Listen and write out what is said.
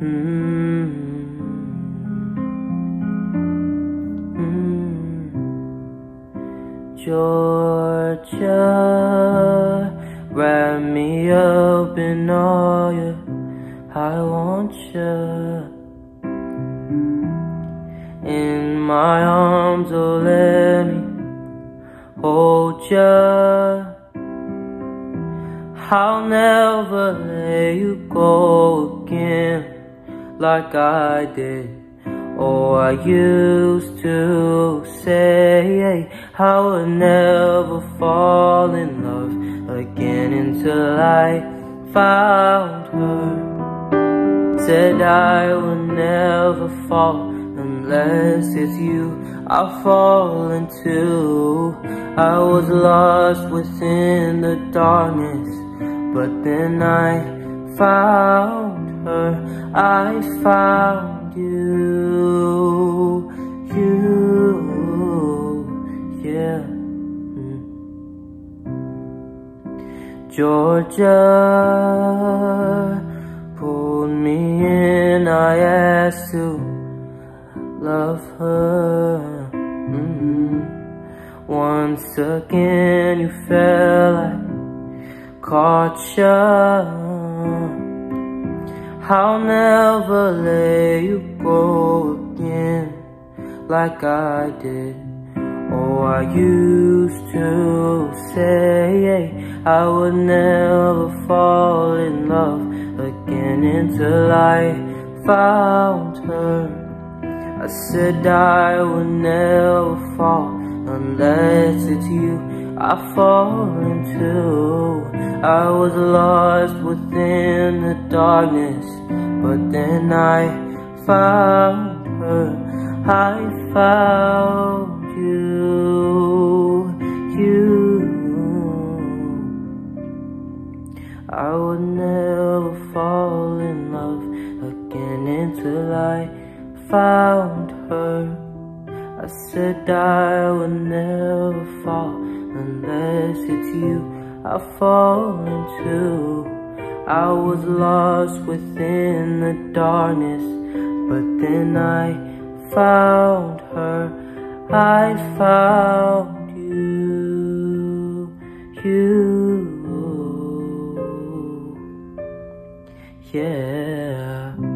Mm. Mm. Georgia, wrap me up in all you. I want you in my arms. Oh, let me hold you. I'll never let you go like I did. Oh, I used to say I would never fall in love again until I found her. Said I would never fall unless it's you I fall into. I was lost within the darkness, but then I found I found you, you, yeah. Georgia pulled me in. I asked to love her. Mm-hmm. Once again, you felt like caught you. I'll never let you go again like I did. Oh, I used to say I would never fall in love again until I found her. I said I would never fall unless it's you I fall into. I was lost within the darkness, but then I found her. I found you, you. I would never fall in love again until I found her. I said I would never fall unless it's you I fall into. I was lost within the darkness, but then I found her. I found you, you, yeah.